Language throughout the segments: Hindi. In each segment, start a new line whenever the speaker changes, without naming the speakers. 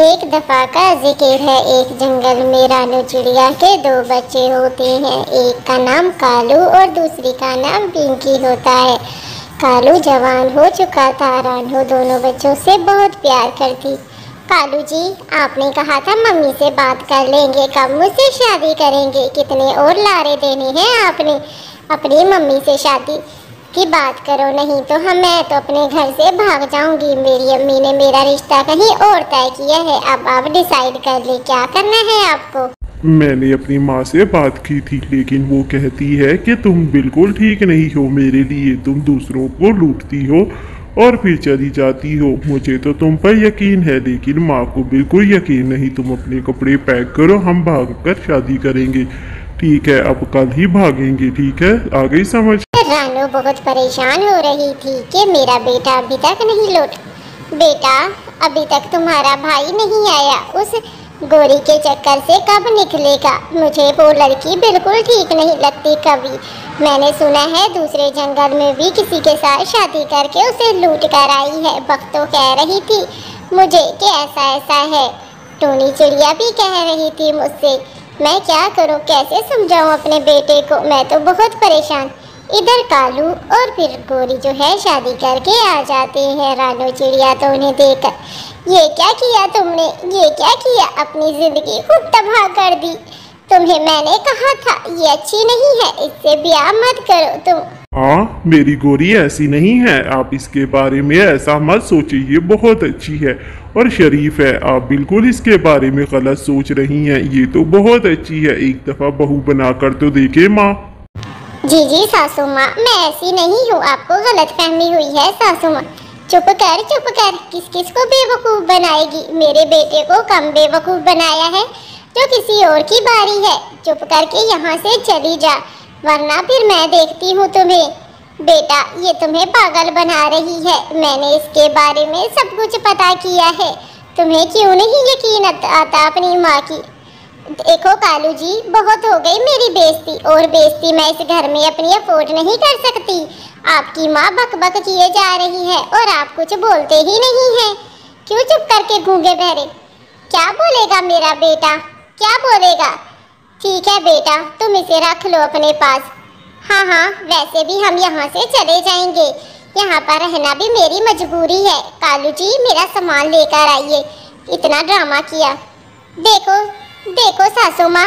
एक दफ़ा का ज़िक्र है, एक जंगल में रानू चिड़िया के दो बच्चे होते हैं। एक का नाम कालू और दूसरी का नाम पिंकी होता है। कालू जवान हो चुका था, रानू दोनों बच्चों से बहुत प्यार करती। कालू जी, आपने कहा था मम्मी से बात कर लेंगे, कब मुझसे शादी करेंगे? कितने और लारे देने हैं आपने? अपनी मम्मी से शादी। की बात करो, नहीं तो हम मैं तो अपने घर से भाग जाऊँगी। मेरी अम्मी ने मेरा रिश्ता कहीं और तय किया है। अब आप डिसाइड कर ले, क्या करना है आपको?
मैंने अपनी माँ से बात की थी, लेकिन वो कहती है कि तुम बिल्कुल ठीक नहीं हो। मेरे लिए तुम दूसरों को लूटती हो और फिर चली जाती हो। मुझे तो तुम पर यकीन है, लेकिन माँ को बिल्कुल यकीन नहीं। तुम अपने कपड़े पैक करो, हम भाग कर शादी करेंगे। ठीक है, अब कल ही भागेंगे, ठीक है? आ गई समझ
रानू बहुत परेशान हो रही थी कि मेरा बेटा अभी तक नहीं लौट। बेटा, अभी तक तुम्हारा भाई नहीं आया। उस गोरी के चक्कर से कब निकलेगा? मुझे वो लड़की बिल्कुल ठीक नहीं लगती कभी। मैंने सुना है दूसरे जंगल में भी किसी के साथ शादी करके उसे लूट कर आई है। वक्त तो कह रही थी मुझे कि ऐसा ऐसा है। टोनी चिड़िया भी कह रही थी मुझसे, मैं क्या करूँ? कैसे समझाऊं अपने बेटे को? मैं तो बहुत परेशान इधर कालू और फिर गोरी जो है शादी करके आ जाते हैं। रानो चिड़िया तो उन्हें देखकर, ये क्या किया तुमने? ये क्या किया? अपनी ज़िंदगी खुद तबाह कर दी। तुम्हें मैंने कहा था, ये अच्छी नहीं है, इससे ब्याह मत करो तुम।
हाँ मेरी गोरी ऐसी नहीं है। आप इसके बारे में ऐसा मत सोचिए, ये बहुत अच्छी है और शरीफ है। आप बिल्कुल इसके बारे में गलत सोच रही हैं। ये तो बहुत अच्छी है। एक दफ़ा बहू बनाकर तो देखे माँ।
जी जी, सासू माँ, मैं ऐसी नहीं हूँ। आपको गलत फहमी हुई है, सासू माँ। चुप कर चुप कर। किस किस को बेवकूफ़ बनाएगी? मेरे बेटे को कम बेवकूफ़ बनाया है, जो किसी और की बारी है। चुप करके यहाँ से चली जा, वरना फिर मैं देखती हूँ तुम्हें। बेटा, ये तुम्हें पागल बना रही है। मैंने इसके बारे में सब कुछ पता किया है। तुम्हें क्यों नहीं यकीन आता अपनी माँ की? देखो कालू जी, बहुत हो गई मेरी बेइज्जती। और बेइज्जती मैं इस घर में अपनी अफोर्ड नहीं कर सकती। आपकी माँ बक बक किए जा रही है और आप कुछ बोलते ही नहीं हैं। क्यों चुप करके गूँगे बहरे? क्या बोलेगा मेरा बेटा? क्या बोलेगा? ठीक है बेटा, तुम इसे रख लो अपने पास। हाँ हाँ वैसे भी हम यहाँ से चले जाएँगे। यहाँ पर रहना भी मेरी मजबूरी है। कालू जी, मेरा सामान लेकर आइए। इतना ड्रामा किया। देखो देखो सासू माँ,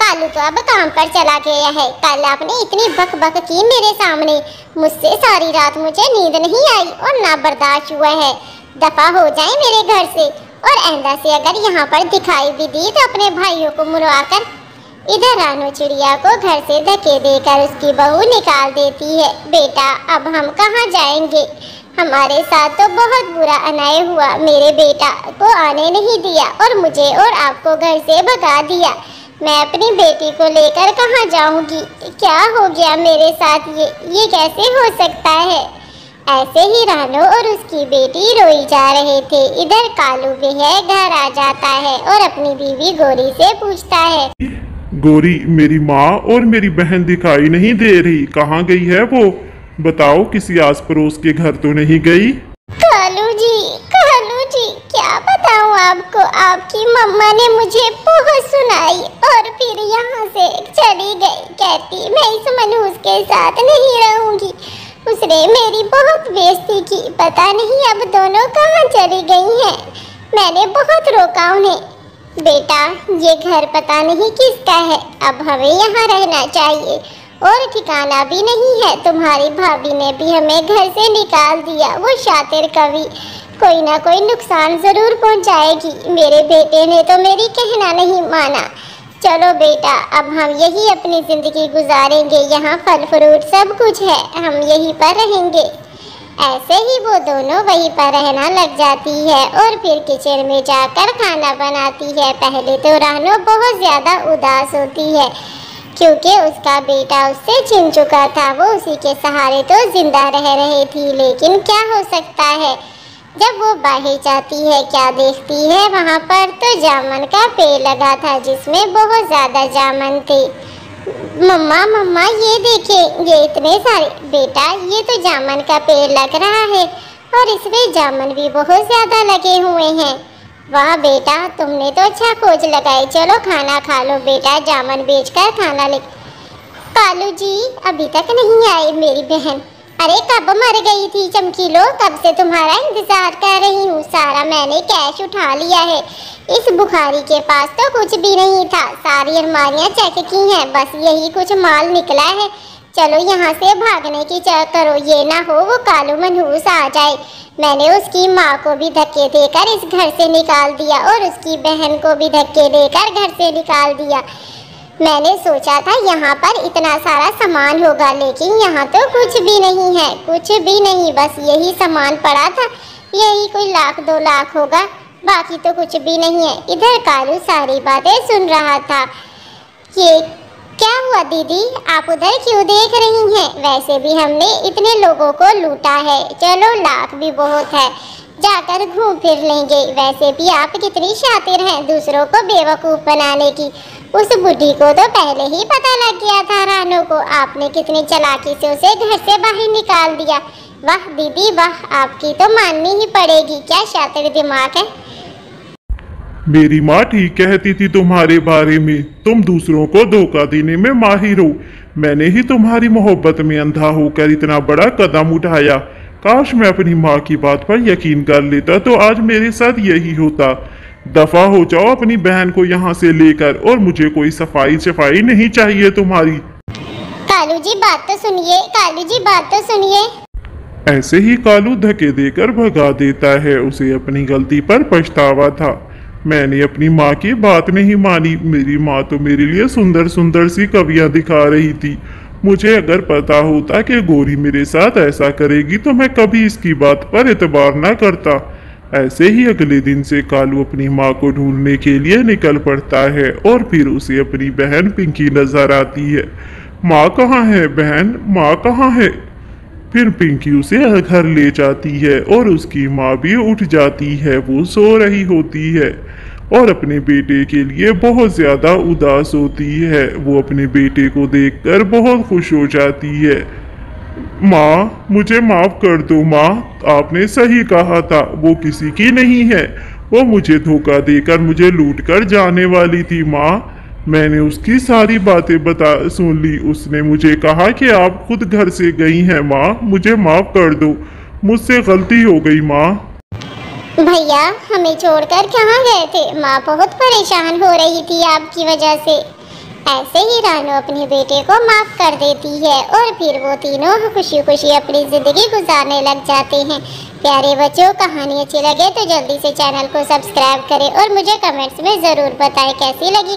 कालू तो अब काम पर चला गया है। कल आपने इतनी बक बक की मेरे सामने। मुझसे सारी रात मुझे नींद नहीं आई और ना बर्दाश्त हुआ है। दफ़ा हो जाए मेरे घर से और आंदा से अगर यहाँ पर दिखाई भी दी तो अपने भाइयों को मुरवा कर इधर रानू चिड़िया को घर से धके देकर उसकी बहू निकाल देती है। बेटा, अब हम कहाँ जाएँगे? हमारे साथ तो बहुत बुरा अन्याय हुआ। मेरे बेटा को आने नहीं दिया और मुझे और आपको घर से भगा दिया। मैं अपनी बेटी को लेकर कहाँ जाऊँगी? क्या हो गया मेरे साथ? ये ये कैसे हो सकता है? ऐसे ही रानो और उसकी बेटी रोई जा रहे थे। इधर कालू भी है, घर आ जाता है और अपनी बीवी गोरी से पूछता है।
गोरी मेरी माँ और मेरी बहन दिखाई नहीं दे रही। कहाँ गई है वो? बताओ किसी आस पड़ोस के घर तो नहीं गई?
कालू जी कालू जी, क्या बताऊँ आपको? आपकी मम्मा ने मुझे बहुत सुनाई और फिर यहाँ से चली गई। कहती, मैं इस मनहूस के साथ नहीं रहूँगी। उसने मेरी बहुत बेइज्जती की। पता नहीं अब दोनों कहाँ चली गई हैं। मैंने बहुत रोका उन्हें। बेटा, ये घर पता नहीं किसका है। अब हमें यहाँ रहना चाहिए। और ठिकाना भी नहीं है। तुम्हारी भाभी ने भी हमें घर से निकाल दिया। वो शातिर कवि, कोई ना कोई नुकसान ज़रूर पहुंचाएगी। मेरे बेटे ने तो मेरी कहना नहीं माना। चलो बेटा, अब हम यही अपनी ज़िंदगी गुजारेंगे। यहाँ फल फ्रूट सब कुछ है। हम यहीं पर रहेंगे। ऐसे ही वो दोनों वहीं पर रहना लग जाती है और फिर किचन में जाकर खाना बनाती है। पहले तो रानो बहुत ज़्यादा उदास होती है। क्योंकि उसका बेटा उससे छिन चुका था, वो उसी के सहारे तो ज़िंदा रह रही थी। लेकिन क्या हो सकता है? जब वो बाहर जाती है, क्या देखती है? वहाँ पर तो जामन का पेड़ लगा था, जिसमें बहुत ज़्यादा जामन थे। मम्मा मम्मा, ये देखे, ये इतने सारे, बेटा, ये तो जामन का पेड़ लग रहा है, और इसमें जामन भी बहुत ज़्यादा लगे हुए हैं। वाह बेटा, तुमने तो अच्छा खोज लगाई। चलो खाना खा लो बेटा, जामन बेचकर खाना ले। कालू जी अभी तक नहीं आई मेरी बहन। अरे, कब मर गई थी चमकीलो? कब से तुम्हारा इंतज़ार कर रही हूँ? सारा मैंने कैश उठा लिया है। इस बुखारी के पास तो कुछ भी नहीं था। सारी अलमारियाँ चेक की हैं, बस यही कुछ माल निकला है। चलो यहाँ से भागने की चाह करो, ये ना हो वो कालू मनहूस आ जाए। मैंने उसकी माँ को भी धक्के देकर इस घर से निकाल दिया और उसकी बहन को भी धक्के देकर घर से निकाल दिया। मैंने सोचा था यहाँ पर इतना सारा सामान होगा, लेकिन यहाँ तो कुछ भी नहीं है, कुछ भी नहीं, बस यही सामान पड़ा था, यही कोई लाख दो लाख होगा, बाकी तो कुछ भी नहीं है। इधर कालू सारी बातें सुन रहा था। ये क्या हुआ दीदी? आप उधर क्यों देख रही हैं? वैसे भी हमने इतने लोगों को लूटा है। चलो, लाख भी बहुत है। जाकर घूम फिर लेंगे। वैसे भी आप कितनी शातिर हैं दूसरों को बेवकूफ़ बनाने की। उस बुढ़ी को तो पहले ही पता लग गया था रानू को। आपने कितनी चलाकी से उसे घर से बाहर निकाल दिया। वाह दीदी, वाह, आपकी तो माननी ही पड़ेगी। क्या शातिर दिमाग है?
मेरी माँ ठीक कहती थी तुम्हारे बारे में। तुम दूसरों को धोखा देने में माहिर हो। मैंने ही तुम्हारी मोहब्बत में अंधा होकर इतना बड़ा कदम उठाया। काश मैं अपनी माँ की बात पर यकीन कर लेता तो आज मेरे साथ यही होता। दफ़ा हो जाओ अपनी बहन को यहाँ से लेकर और मुझे कोई सफ़ाई सफ़ाई नहीं चाहिए तुम्हारी।
कालू जी बात तो सुनिए कालू जी बात तो सुनिए।
ऐसे ही कालू धके देकर भगा देता है। उसे अपनी गलती पर पछतावा था। मैंने अपनी माँ की बात नहीं मानी। मेरी माँ तो मेरे लिए सुंदर सुंदर सी कवियाँ दिखा रही थी। मुझे अगर पता होता कि गोरी मेरे साथ ऐसा करेगी तो मैं कभी इसकी बात पर एतबार ना करता। ऐसे ही अगले दिन से कालू अपनी माँ को ढूँढने के लिए निकल पड़ता है और फिर उसे अपनी बहन पिंकी नज़र आती है। माँ कहाँ है बहन? माँ कहाँ है? फिर पिंकी उसे घर ले जाती है और उसकी माँ भी उठ जाती है। वो सो रही होती है और अपने बेटे के लिए बहुत ज़्यादा उदास होती है। वो अपने बेटे को देखकर बहुत खुश हो जाती है। माँ, मुझे माफ़ कर दो माँ, आपने सही कहा था, वो किसी की नहीं है। वो मुझे धोखा देकर मुझे लूट कर जाने वाली थी माँ। मैंने उसकी सारी बातें बता सुन ली। उसने मुझे कहा कि आप खुद घर से गई हैं, माँ। मुझे माफ़ कर दो। मुझसे गलती हो गई, माँ।
भैया, हमें छोड़कर कहाँ गए थे? माँ, बहुत परेशान हो रही थी आपकी वजह से। ऐसे ही रानू अपने बेटे को माफ़ कर देती है और फिर वो तीनों खुशी खुशी अपनी ज़िंदगी गुजारने लग जाते हैं। प्यारे बच्चों, कहानी अच्छी लगे तो जल्दी से चैनल को सब्सक्राइब करें और मुझे कमेंट्स में ज़रूर बताएँ कैसी लगी